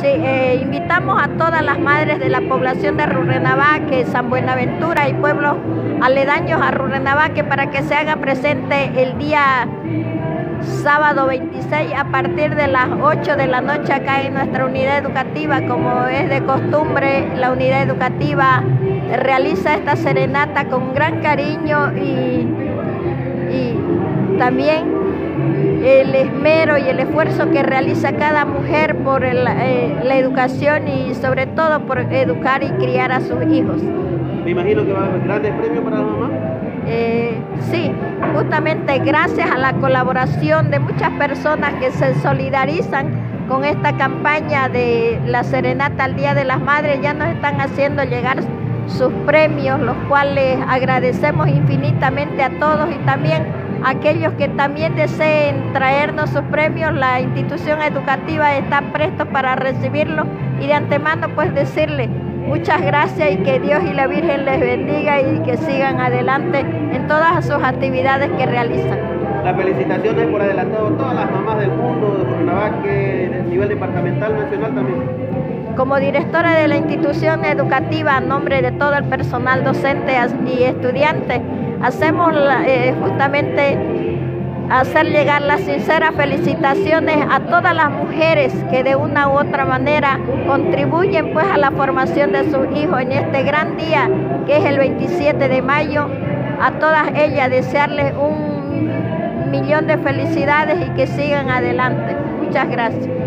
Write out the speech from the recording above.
Sí, eh, invitamos a todas las madres de la población de Rurrenabaque, San Buenaventura y pueblos aledaños a Rurrenabaque para que se haga presente el día sábado 26 a partir de las 8 de la noche acá en nuestra unidad educativa, como es de costumbre, la unidad educativa realiza esta serenata con gran cariño y, también esmero y el esfuerzo que realiza cada mujer por el, eh, la educación y sobre todo por educar y criar a sus hijos. Me imagino que va a haber grandes premios para la mamá. Eh, sí, justamente gracias a la colaboración de muchas personas que se solidarizan con esta campaña de la Serenata al Día de las Madres, ya nos están haciendo llegar sus premios, los cuales agradecemos infinitamente a todos y también aquellos que también deseen traernos sus premios, la institución educativa está presto para recibirlo y de antemano pues decirle muchas gracias y que Dios y la Virgen les bendiga y que sigan adelante en todas sus actividades que realizan. Las felicitaciones por adelantado a todas las mamás del mundo, de Cuernavaque, a nivel departamental, nacional también. Como directora de la institución educativa, a nombre de todo el personal docente y estudiantes, hacemos eh, justamente hacer llegar las sinceras felicitaciones a todas las mujeres que de una u otra manera contribuyen pues a la formación de sus hijos en este gran día que es el 27 de mayo. A todas ellas desearles un millón de felicidades y que sigan adelante. Muchas gracias.